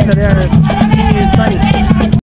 Brincadeira.